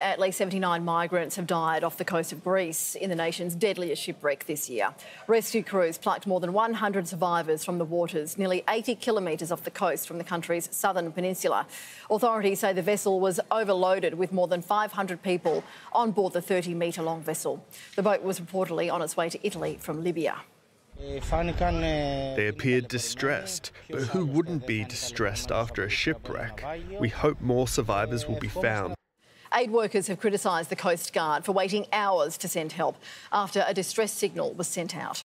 At least 79 migrants have died off the coast of Greece in the nation's deadliest shipwreck this year. Rescue crews plucked more than 100 survivors from the waters nearly 80 kilometres off the coast from the country's southern peninsula. Authorities say the vessel was overloaded with more than 500 people on board the 30 metre long vessel. The boat was reportedly on its way to Italy from Libya. They appeared distressed, but who wouldn't be distressed after a shipwreck? We hope more survivors will be found. Aid workers have criticised the Coast Guard for waiting hours to send help after a distress signal was sent out.